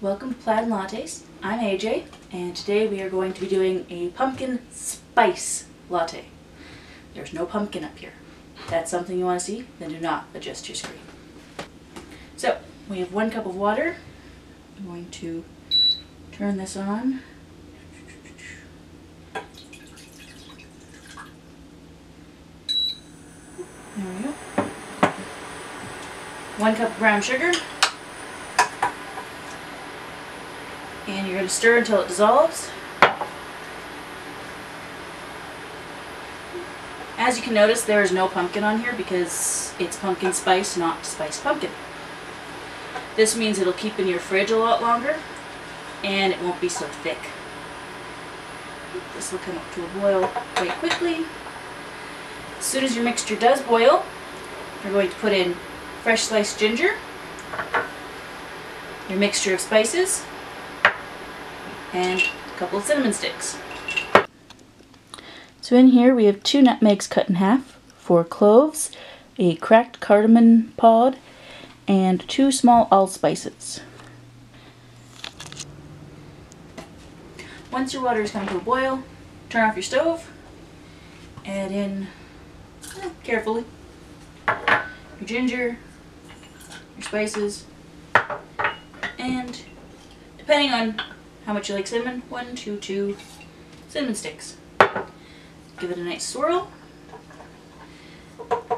welcome to Plaid Lattes. I'm AJ, and today we are going to be doing a pumpkin spice latte. There's no pumpkin up here. If that's something you want to see, then do not adjust your screen. So, we have one cup of water. I'm going to turn this on. There we go. One cup of brown sugar. And you're going to stir until it dissolves. As you can notice, there is no pumpkin on here because it's pumpkin spice, not spiced pumpkin. This means it'll keep in your fridge a lot longer and it won't be so thick. This will come up to a boil quite quickly. As soon as your mixture does boil, you're going to put in fresh sliced ginger, your mixture of spices, and a couple of cinnamon sticks. So in here we have two nutmegs cut in half, four cloves, a cracked cardamom pod, and two small allspices. Once your water has come to a boil, turn off your stove, add in, eh, carefully, your ginger, your spices, and depending on how much you like cinnamon, one, two, two cinnamon sticks. Give it a nice swirl.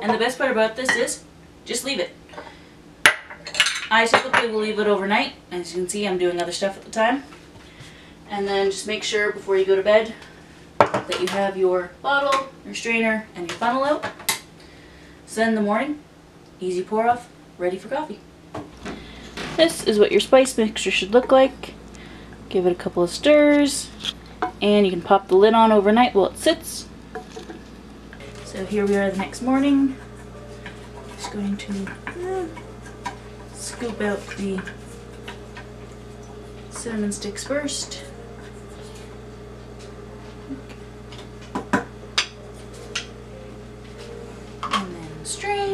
And the best part about this is, just leave it. I typically will leave it overnight. As you can see, I'm doing other stuff at the time. And then just make sure before you go to bed that you have your bottle, your strainer, and your funnel out. So in the morning, easy pour off, ready for coffee. This is what your spice mixture should look like. Give it a couple of stirs, and you can pop the lid on overnight while it sits. So here we are the next morning. Just going to uh, scoop out the cinnamon sticks first. And then strain.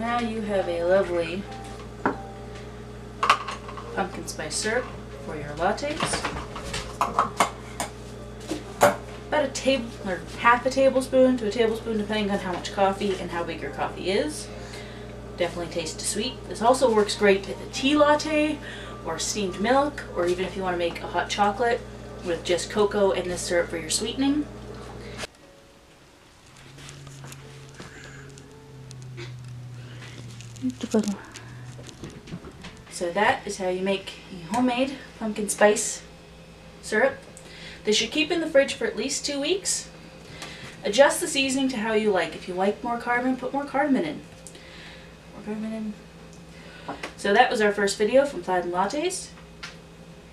Now you have a lovely pumpkin spice syrup for your lattes. About a table or half a tablespoon to a tablespoon depending on how much coffee and how big your coffee is. Definitely tastes sweet. This also works great with a tea latte or steamed milk or even if you want to make a hot chocolate with just cocoa and this syrup for your sweetening. So that is how you make homemade pumpkin spice syrup. This should keep in the fridge for at least two weeks. Adjust the seasoning to how you like. If you like more cardamom, put more cardamom in. More cardamom in. So that was our first video from Plaid and Lattes.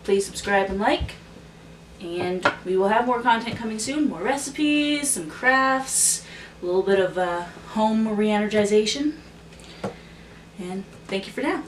Please subscribe and like. And we will have more content coming soon. More recipes, some crafts, a little bit of uh, home re-energization. And thank you for now.